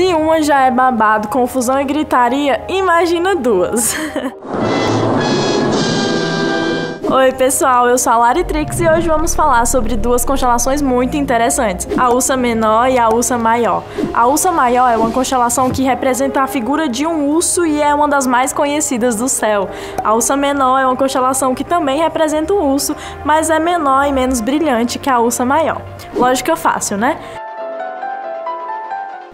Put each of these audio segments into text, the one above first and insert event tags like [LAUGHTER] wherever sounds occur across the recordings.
Se uma já é babado, confusão e gritaria, imagina duas. [LAUGHS] Oi pessoal, eu sou a Laritrix e hoje vamos falar sobre duas constelações muito interessantes, a Ursa Menor e a Ursa Maior. A Ursa Maior é uma constelação que representa a figura de um urso e é uma das mais conhecidas do céu. A Ursa Menor é uma constelação que também representa um urso, mas é menor e menos brilhante que a Ursa Maior. Lógica fácil, né?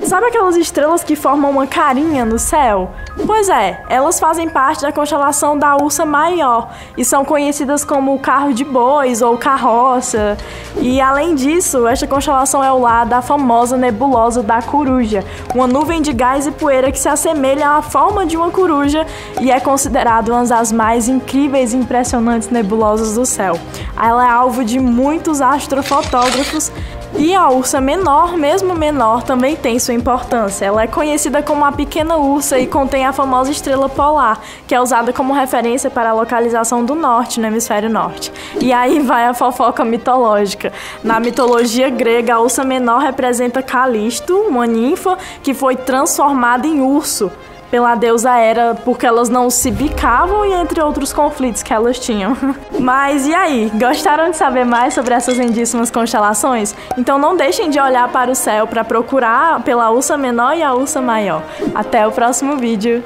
Sabe aquelas estrelas que formam uma carinha no céu? Pois é, elas fazem parte da constelação da Ursa Maior e são conhecidas como carro de bois ou carroça. E além disso, esta constelação é o lar da famosa nebulosa da coruja, uma nuvem de gás e poeira que se assemelha à forma de uma coruja e é considerada uma das mais incríveis e impressionantes nebulosas do céu. Ela é alvo de muitos astrofotógrafos e a ursa menor, mesmo menor, também tem sua importância. Ela é conhecida como a pequena ursa e contém a famosa estrela polar, que é usada como referência para a localização do norte no hemisfério norte. E aí vai a fofoca mitológica. Na mitologia grega, a ursa menor representa Calisto, uma ninfa que foi transformada em urso pela deusa Hera porque elas não se bicavam e entre outros conflitos que elas tinham. [LAUGHS] Mas e aí, gostaram de saber mais sobre essas lindíssimas constelações? Então não deixem de olhar para o céu para procurar pela ursa menor e a ursa maior. Até o próximo vídeo.